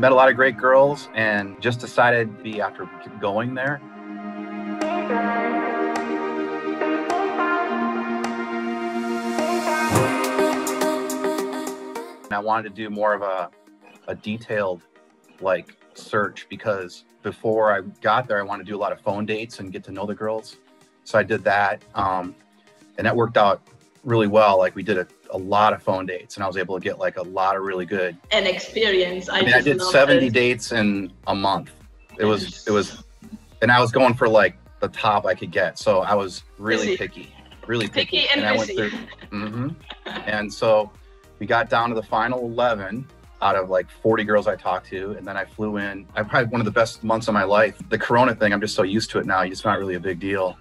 met a lot of great girls and just decided to be after going there. And I wanted to do more of a, a detailed like search because before I got there, I wanted to do a lot of phone dates and get to know the girls. So I did that. Um, and that worked out really well. Like we did a, a lot of phone dates and I was able to get like a lot of really good. An experience. I, I mean, I did 70 it. dates in a month. It was, it was, and I was going for like the top I could get. So I was really picky, really picky. picky and, and busy. I went through, mm-hmm. and so we got down to the final 11 out of like 40 girls I talked to. And then I flew in. I had one of the best months of my life. The Corona thing, I'm just so used to it now. It's not really a big deal.